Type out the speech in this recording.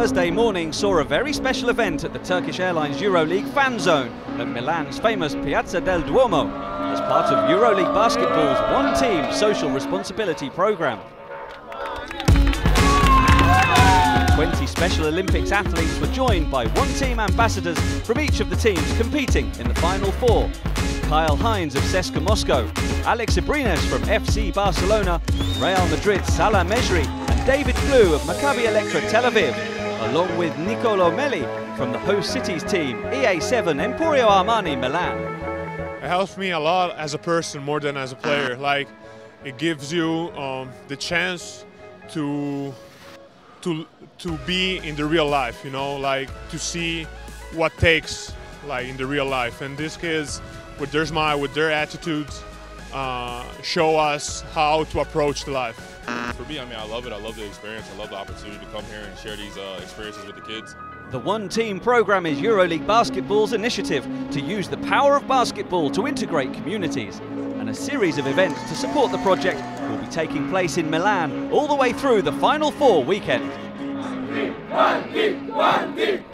Thursday morning saw a very special event at the Turkish Airlines EuroLeague fan zone at Milan's famous Piazza del Duomo as part of EuroLeague Basketball's One Team Social Responsibility programme. 20 Special Olympics athletes were joined by One Team ambassadors from each of the teams competing in the Final Four. Kyle Hines of CSKA Moscow, Alex Abrines from FC Barcelona, Real Madrid's Salah Mejri and David Blu of Maccabi Electra Tel Aviv, along with Nicolo Melli from the host city's team, EA7 Emporio Armani Milan. It helps me a lot as a person more than as a player. Like, it gives you um, the chance to to to be in the real life, you know, like to see what takes like in the real life. And these kids, with their smile, with their attitudes, uh, show us how to approach the life. For me, I mean, I love it. I love the experience. I love the opportunity to come here and share these uh, experiences with the kids. The One Team program is EuroLeague Basketball's initiative to use the power of basketball to integrate communities. And a series of events to support the project will be taking place in Milan all the way through the Final Four weekend. One team, one team, one team, one team.